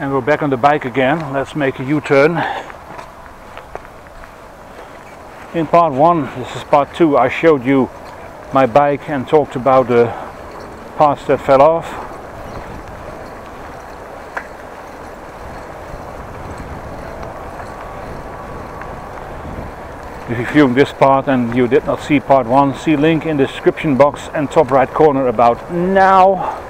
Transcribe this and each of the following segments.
And we're back on the bike again. Let's make a U-turn. In part one, this is part two, I showed you my bike and talked about the parts that fell off. If you viewed this part and you did not see part one, see link in the description box and top right corner about now.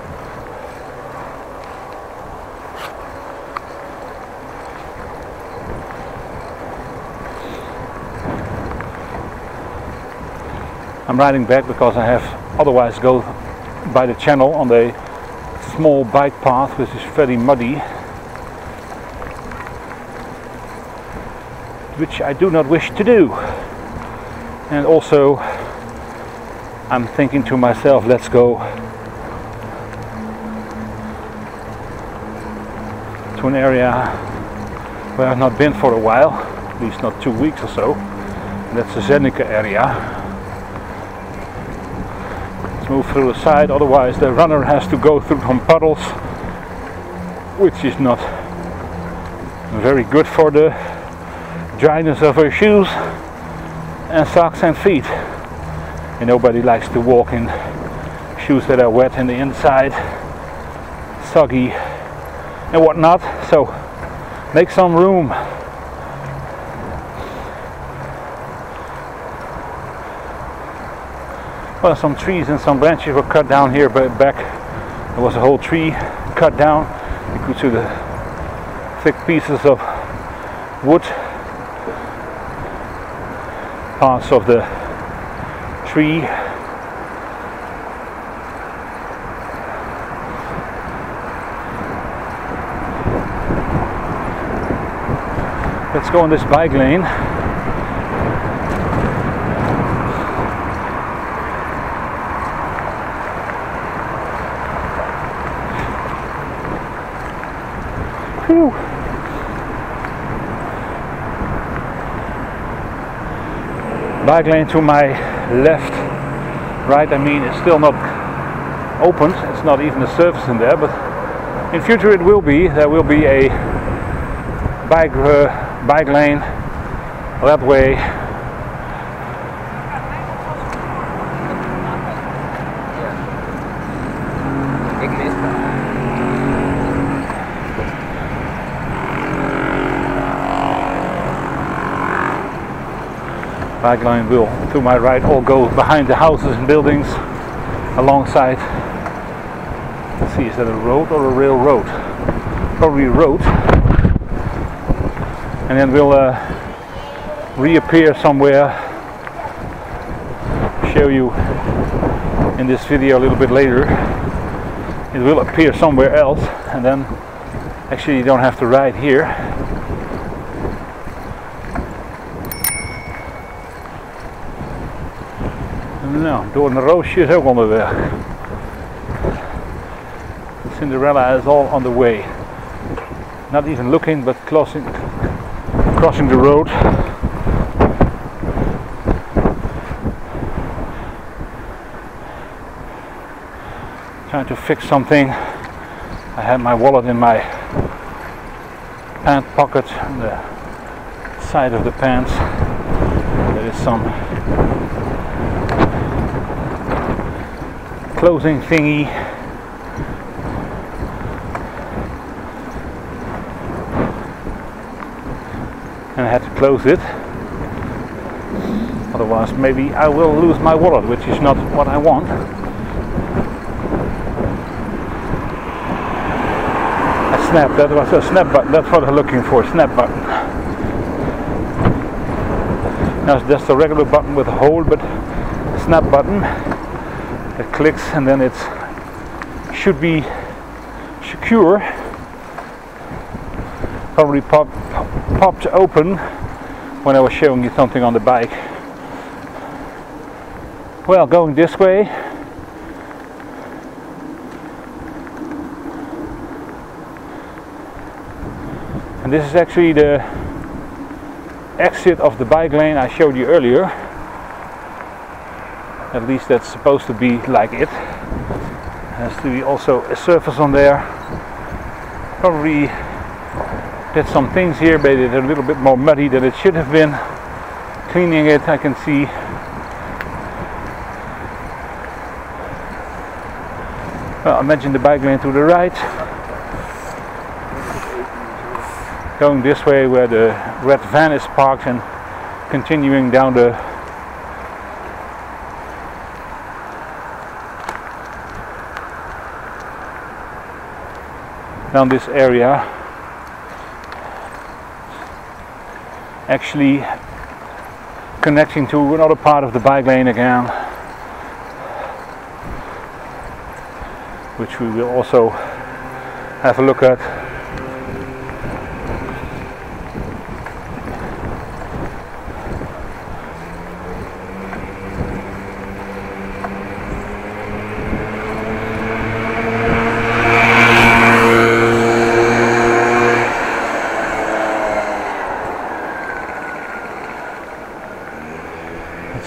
Riding back because I have otherwise go by the channel on the small bike path which is very muddy which I do not wish to do. And also I'm thinking to myself let's go to an area where I've not been for a while at least not two weeks or so. And that's the Zernike area move through the side otherwise the runner has to go through some puddles which is not very good for the dryness of her shoes and socks and feet. And nobody likes to walk in shoes that are wet in the inside soggy and whatnot. So make some room Well, some trees and some branches were cut down here, but back there was a whole tree cut down. You could see the thick pieces of wood, parts of the tree. Let's go on this bike lane. Bike lane to my left, right, I mean, it's still not opened, it's not even a surface in there, but in future it will be. There will be a bike, uh, bike lane that way bike line will to my right all go behind the houses and buildings alongside. Let's see is that a road or a railroad? Probably a road. And then we'll uh, reappear somewhere. Show you in this video a little bit later. It will appear somewhere else and then actually you don't have to ride here Nou, Doornroosje is ook onderweg. Cinderella is all on the way. Not even looking, but crossing, crossing the road. Trying to fix something. I had my wallet in my pant pocket the side of the pants. There is some closing thingy. And I had to close it. Otherwise maybe I will lose my wallet which is not what I want. A snap that was a snap button. That's what I'm looking for a snap button. Now it's just a regular button with a hole but snap button clicks and then it should be secure. Probably pop, popped open when I was showing you something on the bike. Well going this way. And this is actually the exit of the bike lane I showed you earlier at least that's supposed to be like it. Has to be also a surface on there. Probably did some things here, but it's a little bit more muddy than it should have been. Cleaning it, I can see Well, I mentioned the bike lane to the right. Going this way where the red van is parked and continuing down the down this area. Actually connecting to another part of the bike lane again which we will also have a look at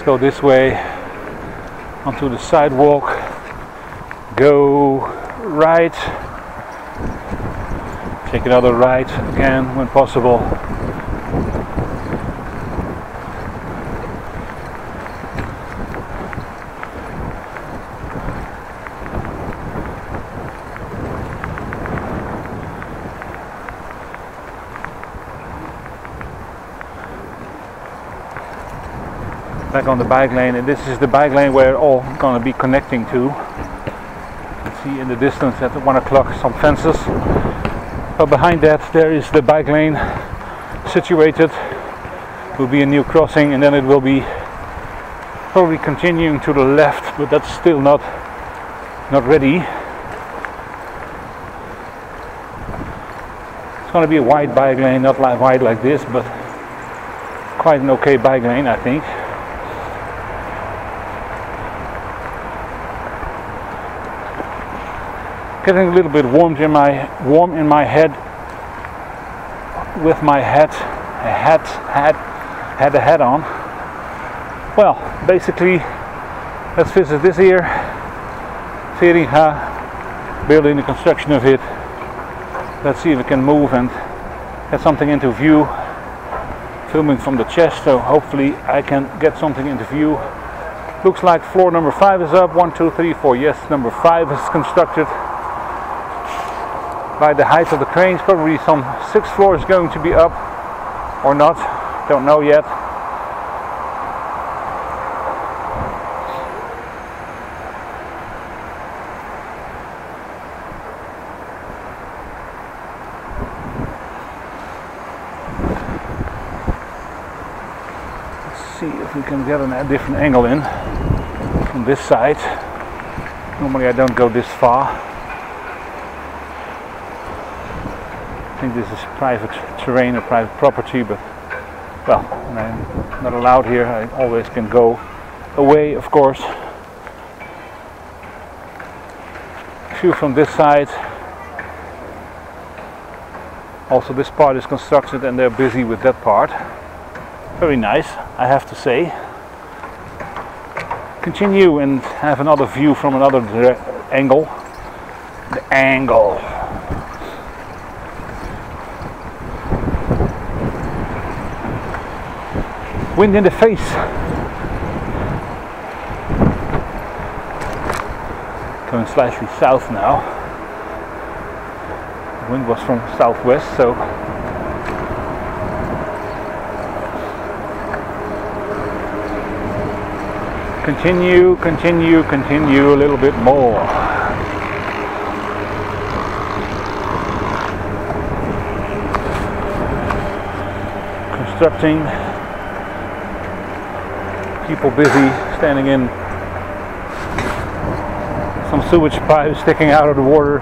go this way onto the sidewalk go right take another right again when possible back on the bike lane and this is the bike lane where all going to be connecting to. See in the distance at one o'clock some fences. But behind that there is the bike lane situated. Will be a new crossing and then it will be probably continuing to the left but that's still not not ready. It's going to be a wide bike lane not like wide like this but quite an okay bike lane I think getting a little bit warm in my warm in my head with my hat a hat hat had a hat on. Well basically let's visit this here Feringa building the construction of it. Let's see if we can move and get something into view. Filming from the chest so hopefully I can get something into view. Looks like floor number five is up. One two three four. Yes number five is constructed by the height of the cranes probably some six floors going to be up or not don't know yet. Let's see if we can get a different angle in from this side. Normally I don't go this far think this is private terrain or private property, but well, I'm not allowed here. I always can go away, of course. View from this side. Also, this part is constructed and they're busy with that part. Very nice, I have to say. Continue and have another view from another angle. The angle. Wind in the face. Going slightly south now. The wind was from southwest, so continue, continue, continue a little bit more. Constructing people busy standing in some sewage pipes sticking out of the water.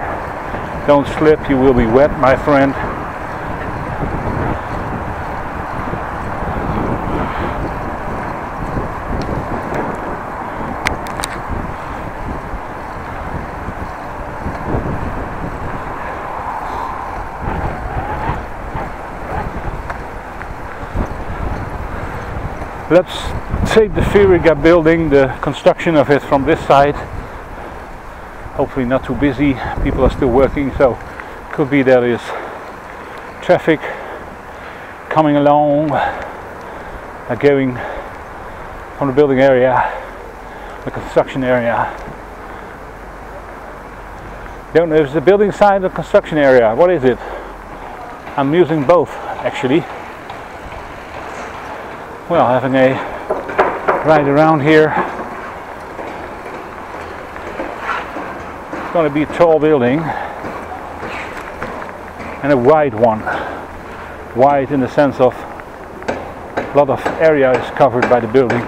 Don't slip, you will be wet, my friend. Let's take the Feringa building, the construction of it from this side. Hopefully not too busy, people are still working, so could be there is traffic coming along, uh, going from the building area, the construction area. Don't know if it's the building side or construction area. What is it? I'm using both actually. Well, having a ride around here. It's going to be a tall building and a wide one. Wide in the sense of a lot of area is covered by the building.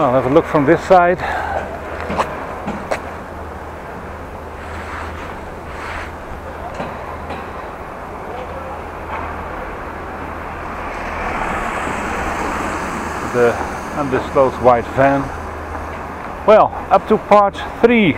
Well, have a look from this side. The undisclosed white van. Well, up to part 3